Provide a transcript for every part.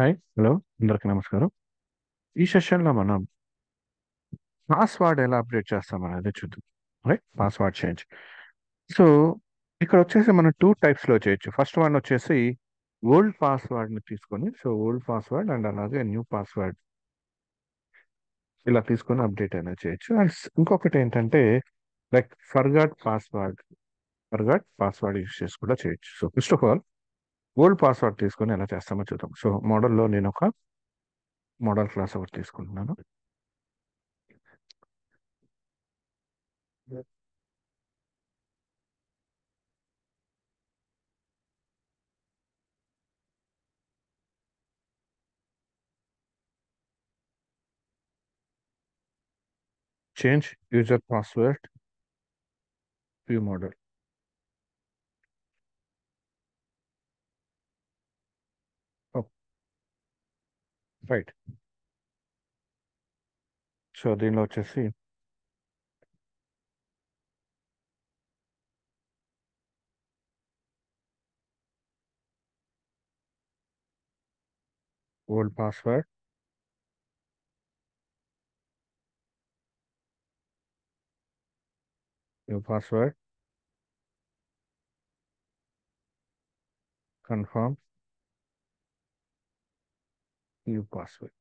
Hi hello అందరికీ నమస్కారం. ఈ సెషన్లో మనం పాస్వర్డ్ ఎలా అప్డేట్ చేస్తాం అనేది చూద్దాం. Right password change. సో ఇక్కడ వచ్చేసి మనం టూ టైప్స్లో చేయొచ్చు. ఫస్ట్ వన్ వచ్చేసి ఓల్డ్ పాస్వర్డ్ని తీసుకొని సో ఓల్డ్ పాస్వర్డ్ అండ్ అలాగే న్యూ పాస్వర్డ్ ఇలా తీసుకొని అప్డేట్ అయినా చేయొచ్చు. అండ్ ఇంకొకటి ఏంటంటే like forgot password forgot password use చేసి కూడా చేయొచ్చు. So first of all old password తీసుకొని ఎలా చేస్తామో చూద్దాం సో మోడల్లో నేను ఒక మోడల్ క్లాస్ ఒకటి తీసుకుంటున్నాను change user password view model right so దీనిలో వచ్చేసి old password new password confirm new password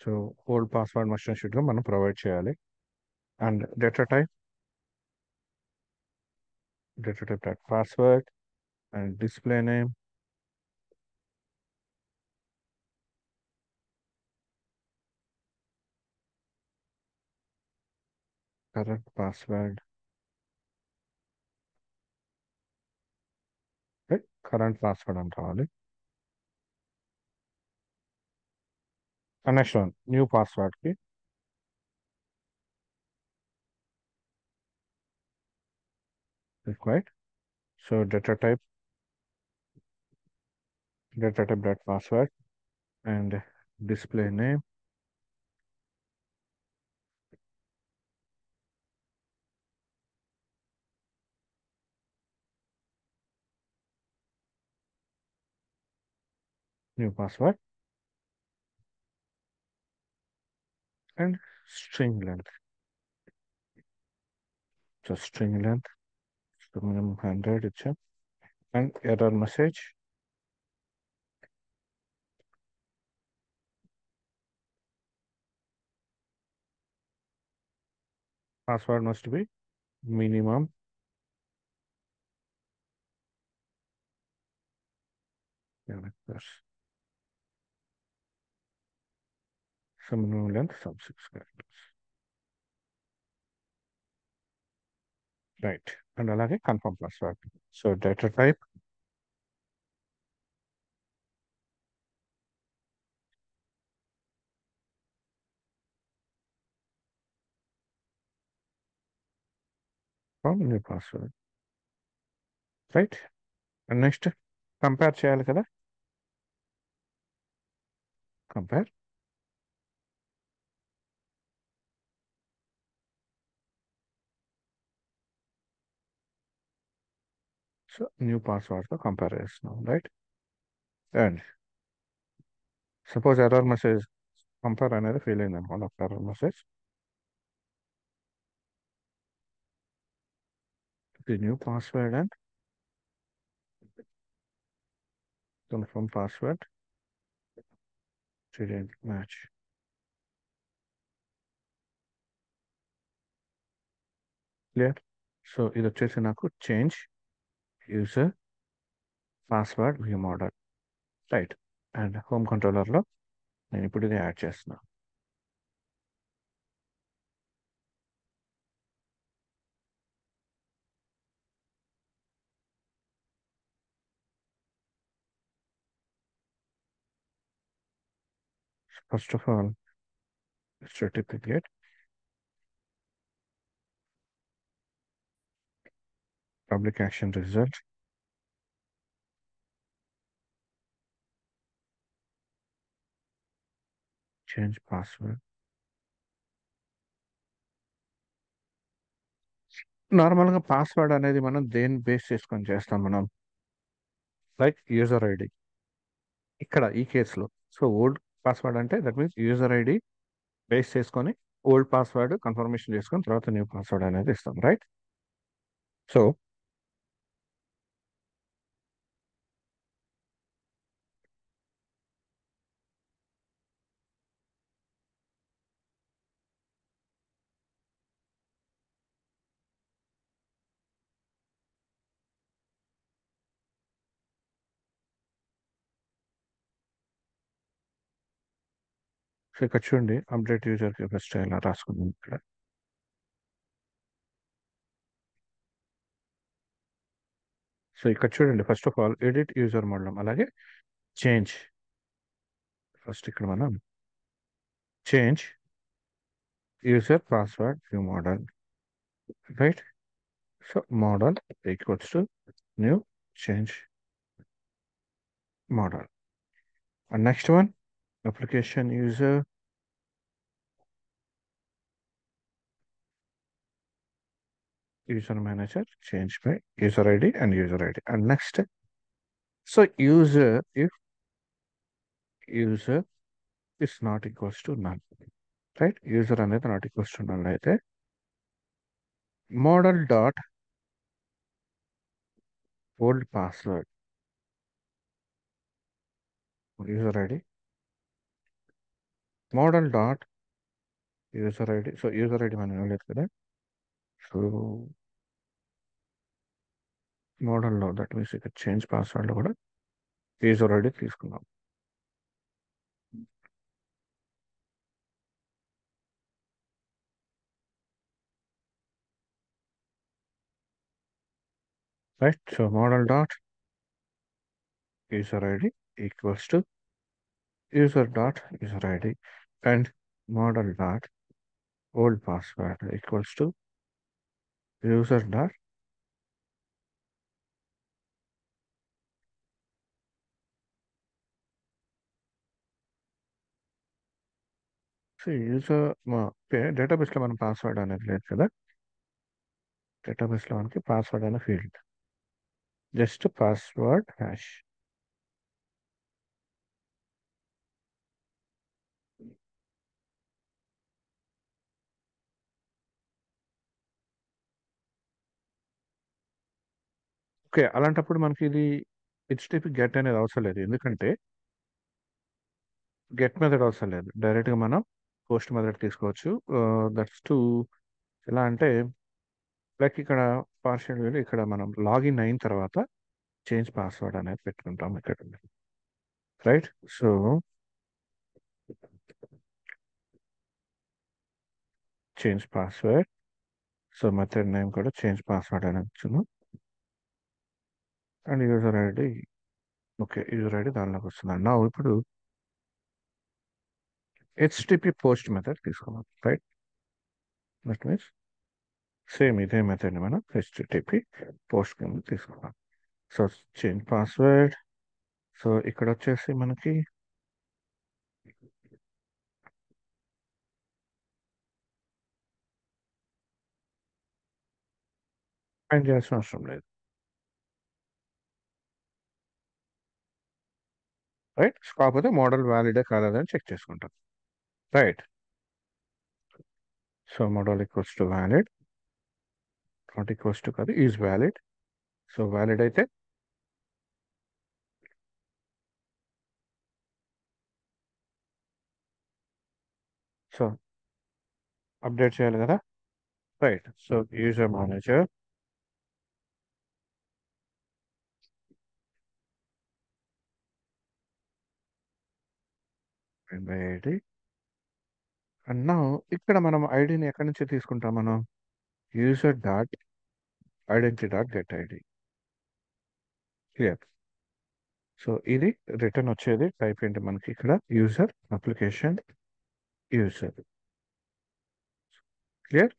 so old password must and షుడ్గా మనం ప్రొవైడ్ చేయాలి and data type data type dot password and display name correct password current password అని రావాలి next one new పాస్వర్డ్కి required. So data type, data type dot password and display name. New password and string length. So string length, so minimum 100 itself and error message. Password must be minimum characters. So minimum length sub six characters. Right. And అలాగే confirm password. So data type from new password. Right. And next compare చేయాలి కదా compare so new పాస్వర్డ్తో compare చేస్తున్నాం right and suppose error message compare అనేది fail అయింది అనుకోండి ఒక error message the new password and confirm password didn't match clear so ఇది వచ్చేసి నాకు change user password view model right and home కంట్రోలర్లో నేను ఇప్పుడు ఇది యాడ్ చేస్తున్నా first of all certificate public action result change password. నార్మల్గా పాస్వర్డ్ అనేది మనం దేని బేస్ చేసుకొని చేస్తాం మనం? లైక్ యూజర్ ఐడి ఇక్కడ ఈ కేసులో సో ఓల్డ్ పాస్వర్డ్ అంటే that means user ID base చేసుకొని ఓల్డ్ పాస్వర్డ్ కన్ఫర్మేషన్ చేసుకొని తర్వాత న్యూ పాస్వర్డ్ అనేది ఇస్తాం రైట్ సో సో ఇక్కడ చూడండి అప్డేట్ యూజర్కి ఫస్ట్ ఇలా రాసుకుందాం ఇక్కడ. సో ఇక్కడ చూడండి. First of all edit user model. అలాగే చేంజ్. ఫస్ట్ ఇక్కడ మనం change user password new model. Right? So model equals to new change model. And next one application user user manager change by user id and user id and next so user if user is not equals to none right user అనేది not equals to none అయితే model dot old password user id Model dot user ID so user ID మనం ఇవ్వలేదు కదా so మోడల్లో that means ఇక్కడ change పాస్వర్డ్లో కూడా user ID తీసుకున్నాం right so model dot user ID equals to user dot user id and model dot old password equals to user dot so user మా డేటాబేస్లో మన పాస్వర్డ్ అనేది లేదు కదా డేటాబేస్లో మనకి పాస్వర్డ్ అనే field just password hash okay. అలాంటప్పుడు మనకి ఇది హెచ్టిపి గెట్ అనేది అవసరం లేదు. ఎందుకంటే గెట్ మెథడ్ అవసరం లేదు. డైరెక్ట్గా మనం పోస్ట్ మెథడ్ తీసుకోవచ్చు. దట్స్ టు ఎలా అంటే లైక్ ఇక్కడ పార్షియల్ వేలు ఇక్కడ మనం లాగిన్ అయిన తర్వాత చేంజ్ పాస్వర్డ్ అనేది పెట్టుకుంటాం ఇక్కడ. Right so change password so method name కూడా చేంజ్ పాస్వర్డ్ అని వచ్చును and user ID okay user ID దానిలోకి వస్తుంది. నా ఇప్పుడు హెచ్టిపి పోస్ట్ మెథడ్ తీసుకోవాలి రైట్? దట్ మీన్స్ సేమ్ ఇదే మెథడ్ని మనం హెచ్టిటిపి పోస్ట్ కింద తీసుకున్నాం సో చేంజ్ పాస్వర్డ్. సో ఇక్కడ వచ్చేసి మనకి చేయాల్సిన అవసరం లేదు. రైట్? కాకపోతే మోడల్ వ్యాలిడే కాలేదని చెక్ చేసుకుంటాం. Right. So model equals to valid. Not equals to కాదు ఈజ్ వ్యాలిడ్. సో వ్యాలిడ్ అయితే సో అప్డేట్ చేయాలి కదా? Right. So user manager by ID and now ఇక్కడ మనం ఐడిని ఎక్కడి నుంచి తీసుకుంటాం మనం? User dot identity dot get ID clear so ఇది రిటర్న్ వచ్చేది. టైప్ ఏంటి మనకి ఇక్కడ? User application user clear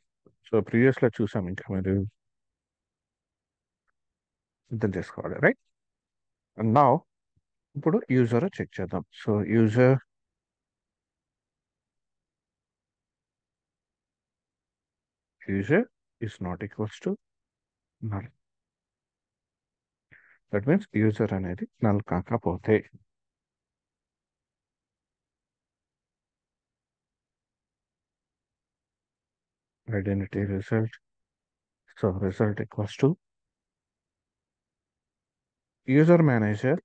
so ప్రీవియస్లో చూసాం ఇంకా మీరు. అర్థం చేసుకోవాలి రైట్ అండ్ నౌ ఇప్పుడు యూజర్ చెక్ చేద్దాం. So user user is not equals to null that means user అనేది నల్ కాకపోతే identity result so result equals to user manager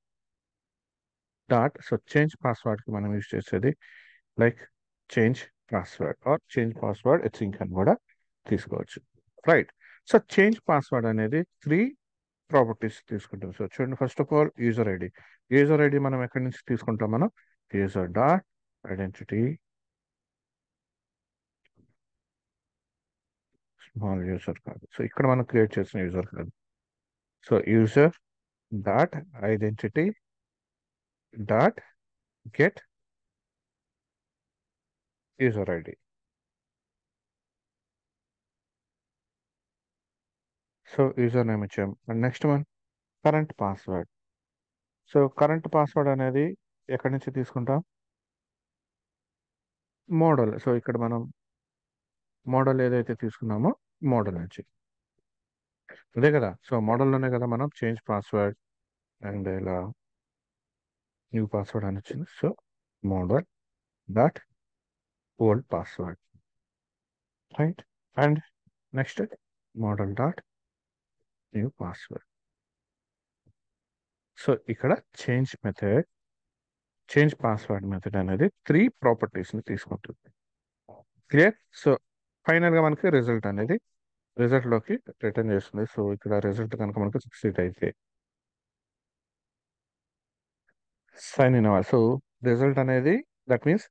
dot so change పాస్వర్డ్కి మనం యూజ్ చేసేది like change password or change password sync అని కూడా తీసుకోవచ్చు. Right so change password అనేది three properties తీసుకుంటాం so చూడండి first of all user ID user ID మనం ఎక్కడి నుంచి తీసుకుంటాం మనం? User dot identity small user కాదు సో ఇక్కడ మనం క్రియేట్ చేసిన యూజర్ కాదు so user dot identity dot get user ID so user name ఇచ్చాము and next one current password so current password అనేది ఎక్కడి నుంచి తీసుకుంటాం? మోడల్. సో ఇక్కడ మనం మోడల్ ఏదైతే తీసుకున్నామో మోడల్ నుంచి. అదే కదా? సో మోడల్లోనే కదా మనం చేంజ్ పాస్వర్డ్ అండ్ ఇలా న్యూ పాస్వర్డ్ అని వచ్చింది. So model dot old password right and next model dot new password so ఇక్కడ change method change password method అనేది త్రీ ప్రాపర్టీస్ని తీసుకుంటుంది. క్లియర్ సో ఫైనల్గా మనకి రిజల్ట్ అనేది రిజల్ట్లోకి రిటర్న్ చేస్తుంది. సో ఇక్కడ రిజల్ట్ కనుక మనకు సక్సీడ్ అయితే. సైన్ ఇన్ అవ్వాలి సో రిజల్ట్ అనేది దట్ మీన్స్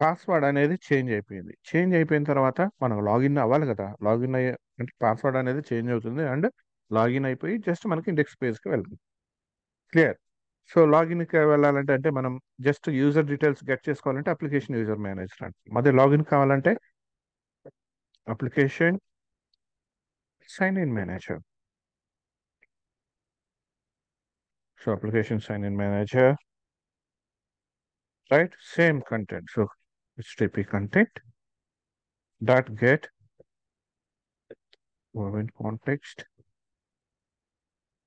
పాస్వర్డ్ అనేది చేంజ్ అయిపోయింది. చేంజ్ అయిపోయిన తర్వాత మనం లాగిన్ అవ్వాలి కదా. లాగిన్ అయ్యే అంటే పాస్వర్డ్ అనేది చేంజ్ అవుతుంది అండ్ లాగిన్ అయిపోయి జస్ట్ మనకి ఇండెక్స్ పేజ్కి వెళ్తుంది. క్లియర్ సో లాగిన్కి వెళ్ళాలంటే అంటే మనం జస్ట్ యూజర్ డీటెయిల్స్ గెట్ చేసుకోవాలంటే అప్లికేషన్ యూజర్ మేనేజర్ అంటే అదే లాగిన్ కావాలంటే application sign in manager so application sign in manager right same content so HTTP content dot get woven context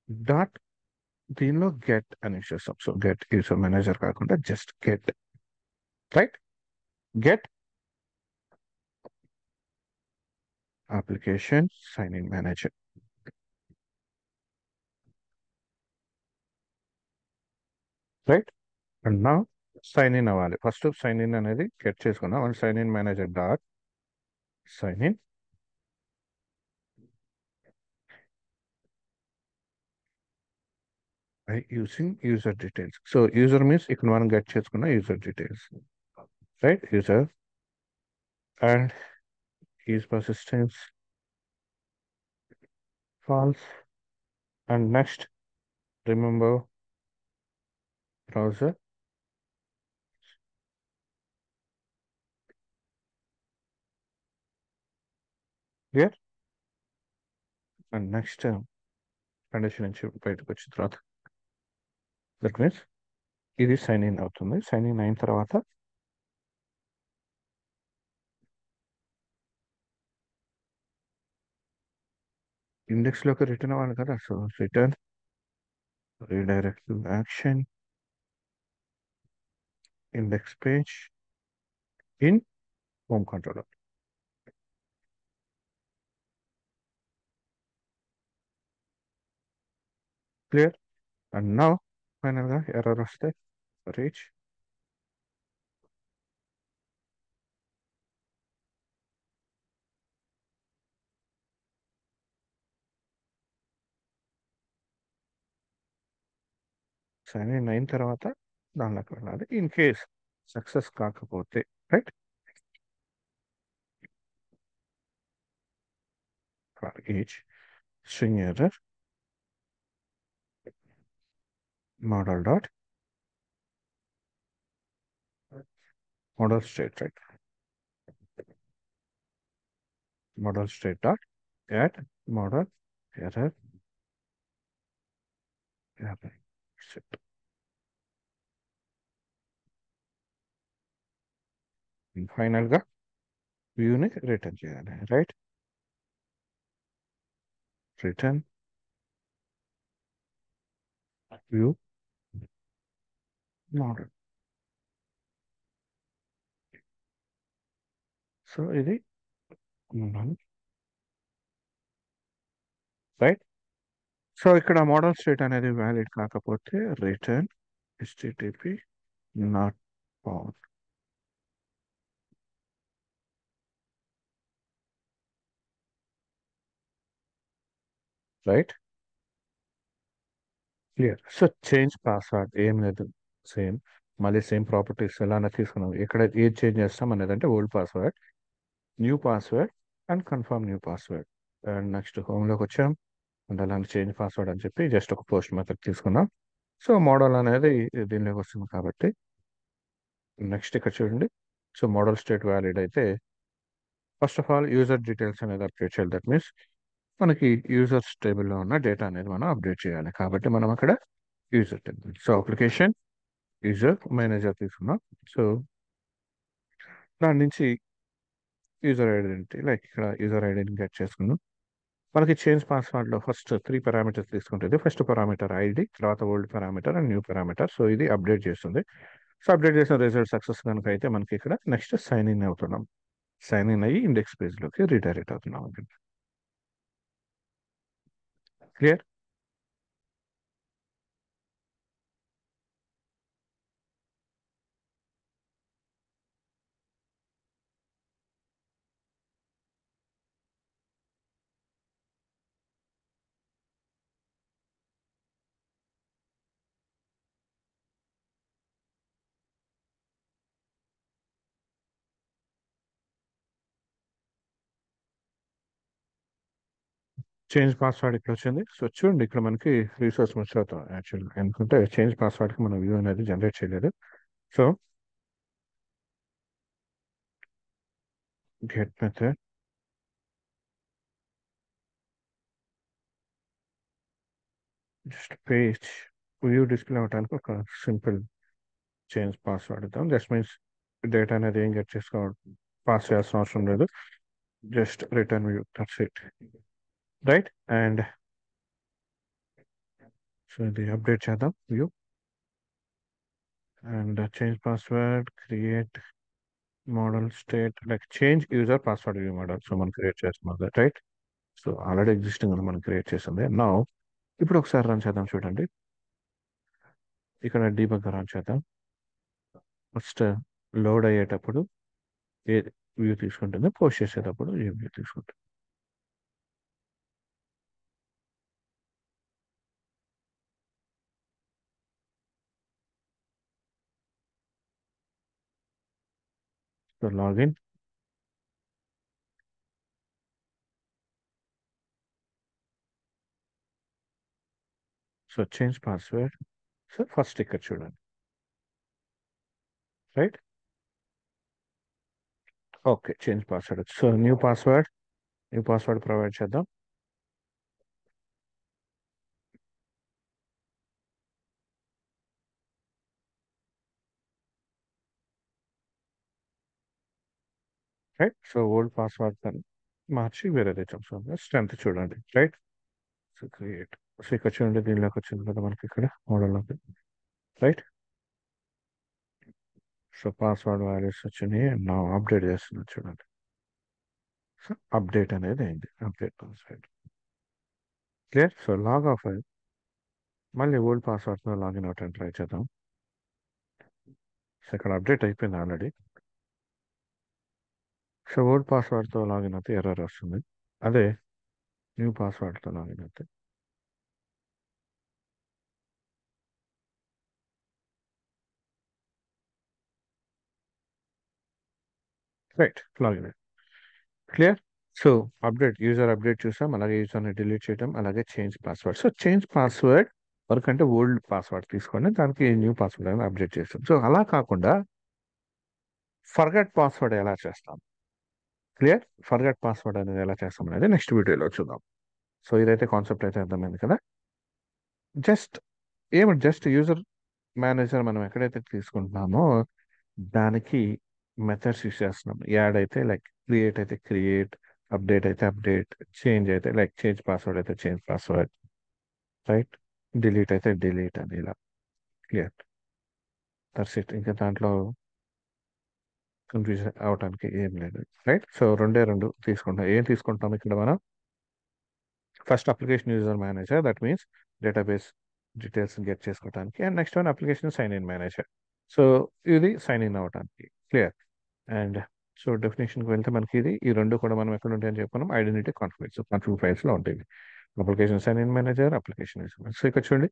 dot దీనిలో గెట్ అని చేస్తాం సో గెట్ యూసర్ మేనేజర్ కాకుండా just get right get application sign in manager right and నా sign in అవ్వాలి first sign in అనేది get చేసుకున్నాం and sign in manager dot sign in using user details. So user means ఇక్కడ మనం get చేసుకున్న user details. Right? User and keys persistence false and next remember browser clear and next uh, condition నుంచి బయటకు వచ్చిన తర్వాత that means ఇది sign in అవుతుంది sign in అయిన తర్వాత ఇండెక్స్లోకి రిటర్న్ అవ్వాలి కదా so return redirect action index page in home controller clear and now ఫైనల్గా ఎర్రర్ వస్తే రీచ్ సైన్ ఇన్ అయిన తర్వాత దానిలోకి వెళ్ళాలి ఇన్ కేస్ సక్సెస్ కాకపోతే right for each swing error model dot model state right model state dot add model error error set final గా వ్యూని return చేయాలి right return view model so ఇది right so ఇక్కడ మోడల్ స్టేట్ అనేది valid కాకపోతే return http not found right clear so change password ఏం లేదు Same మళ్ళీ సేమ్ ప్రాపర్టీస్ ఎలానే తీసుకున్నాం. ఎక్కడ ఏది చేంజ్ చేస్తాం అనేది అంటే old password new password and confirm new password. And next హోమ్లోకి వచ్చాం. అండ్ అలాంటి చేంజ్ పాస్వర్డ్ అని చెప్పి జస్ట్ ఒక పోస్ట్ మెథడ్ తీసుకున్నాం. సో మోడల్ అనేది దీనిలోకి వస్తుంది కాబట్టి నెక్స్ట్ ఇక్కడ చూడండి. సో మోడల్ స్టేట్ వ్యాలిడ్ అయితే first of all user details అనేది అప్డేట్ చేయాలి. దట్ మీన్స్ మనకి యూజర్స్ టేబుల్లో ఉన్న డేటా అనేది మనం అప్డేట్ చేయాలి. కాబట్టి మనం అక్కడ user table. So application user manager తీసుకున్నాం. సో దాని నుంచి యూజర్ ఐడెంటిటీ లైక్ ఇక్కడ యూజర్ ఐడెంటిటీ గెట్ చేసుకున్నాం. మనకి చేంజ్ పాస్వర్డ్లో ఫస్ట్ త్రీ పారామీటర్స్ తీసుకుంటుంది ఫస్ట్ పారామీటర్ ఐడి తర్వాత old parameter and new parameter so ఇది అప్డేట్ చేస్తుంది. సో అప్డేట్ చేసిన రిజల్ట్ సక్సెస్ కనుక అయితే మనకి ఇక్కడ నెక్స్ట్ సైన్ ఇన్ అవుతున్నాం. సైన్ ఇన్ అయ్యి ఇండెక్స్ పేజ్లోకి రీడైరెక్ట్ అవుతున్నాం. క్లియర్ చేంజ్ పాస్వర్డ్ ఇక్కడ వచ్చింది సో చూడండి ఇక్కడ మనకి రీసోర్స్ మిస్ అవుతాం యాక్చువల్గా ఎందుకంటే చేంజ్ పాస్వర్డ్కి మనం వ్యూ అనేది జనరేట్ చేయలేదు so get method just page view display అవ్వడానికి ఒక సింపుల్ చేంజ్ పాస్వర్డ్ ఇద్దాం జస్ట్ మీన్స్ డేటా అనేది ఏం గెట్ చేసుకోవాలి పాస్ చేయాల్సిన అవసరం లేదు just return view that's it right and so ఇది అప్డేట్ చేద్దాం view and change password create model state like change user password view model so మనం క్రియేట్ చేస్తున్నాం రైట్ సో ఆల్రెడీ ఎగ్జిస్టింగ్ మనం క్రియేట్ చేసింది నా ఇప్పుడు ఒకసారి రన్ చేద్దాం చూడండి. ఇక్కడ డీబగ్ రన్ చేద్దాం. ఫస్ట్ లోడ్ అయ్యేటప్పుడు ఏ వ్యూ తీసుకుంటుంది? పోస్ట్ చేసేటప్పుడు ఏ వ్యూ తీసుకుంటుంది? so login so change password so first ఇక్కడ చూడండి right okay change password so new password new password provide చేద్దాం రైట్ సో ఓల్డ్ పాస్వర్డ్ మార్చి వేరే ఐటమ్స్ స్ట్రెంత్ చూడండి రైట్ సో క్రియేట్ సో ఇక్కడ చూడండి దీనిలోకి వచ్చింది కదా మనకి ఇక్కడ మోడల్లోకి రైట్ సో పాస్వర్డ్ వాల్యూస్ వచ్చినాయి. నా అప్డేట్ చేస్తున్నాను చూడండి. సో అప్డేట్ అనేది అయింది. Update password clear so log off అయ్యి మళ్ళీ ఓల్డ్ పాస్వర్డ్తో లాగిన్ అవుట్ ట్రై చేద్దాం. సో ఇక్కడ అప్డేట్ అయిపోయింది ఆల్రెడీ సో ఓల్డ్ పాస్వర్డ్తో లాగిన్ అయితే ఎర్రర్ వస్తుంది. అదే న్యూ పాస్వర్డ్తో లాగిన్ అయితే. Right login clear? So update user update చూసాం అలాగే యూజర్ని డిలీట్ చేయడం అలాగే change password. So change password వరకు అంటే ఓల్డ్ పాస్వర్డ్ తీసుకోండి దానికి న్యూ పాస్వర్డ్ అనేది అప్డేట్ చేస్తాం. సో అలా కాకుండా ఫర్గట్ పాస్వర్డ్ ఎలా చేస్తాం? క్లియర్? ఫర్గట్ పాస్వర్డ్ అనేది ఎలా చేస్తాం అనేది నెక్స్ట్ వీడియోలో చూద్దాం. సో ఇదైతే కాన్సెప్ట్ అయితే అర్థమైంది కదా? జస్ట్ ఏమి జస్ట్ యూజర్ మేనేజర్ మనం ఎక్కడైతే తీసుకుంటున్నామో దానికి మెథడ్స్ యూస్ చేస్తున్నాం. యాడ్ అయితే లైక్ క్రియేట్ అయితే క్రియేట్ అప్డేట్ అయితే అప్డేట్ చేంజ్ అయితే లైక్ చేంజ్ పాస్వర్డ్ అయితే చేంజ్ పాస్వర్డ్ రైట్? డిలీట్ అయితే డిలీట్ అని ఇలా. క్లియర్? That's it. ఇంకా దాంట్లో కన్ఫ్యూజన్ అవడానికి ఏం లేదు. రైట్ సో రెండే రెండు తీసుకుంటాం. ఏం తీసుకుంటాం ఇక్కడ మనం? First application user manager that means database details get చేసుకోవడానికి and next one application sign in manager so ఇది సైన్ ఇన్ అవ్వడానికి క్లియర్ అండ్ సో డెఫినేషన్కి వెళ్తే మనకి ఇది ఈ రెండు కూడా మనం ఎక్కడ ఉంటాయని చెప్పుకున్నాం? ఐడెంటిటీ కాన్ఫిడెన్స్ కాన్ఫిగ్ ఫైల్స్లో ఉంటుంది application sign in manager application user so ఇక్కడ చూడండి.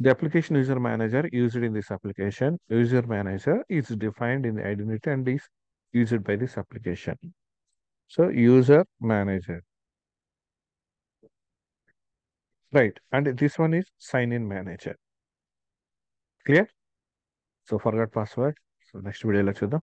The application user manager used in this application user manager is defined in identity and is used by this application. So user manager. Right. And this one is sign in manager. Clear? So forgot password. So next video let's do.